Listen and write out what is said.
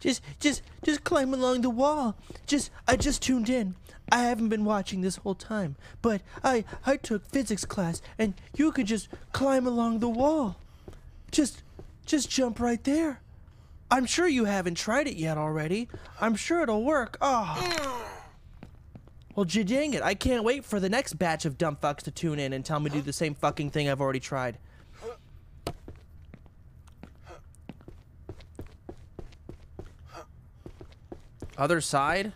just, just, just climb along the wall. Just, I just tuned in. I haven't been watching this whole time, but I, I took physics class, and you could just climb along the wall. Just, just jump right there. I'm sure you haven't tried it yet already. I'm sure it'll work. Oh. Well, dang it. I can't wait for the next batch of dumb fucks to tune in and tell me to do the same fucking thing I've already tried. Other side?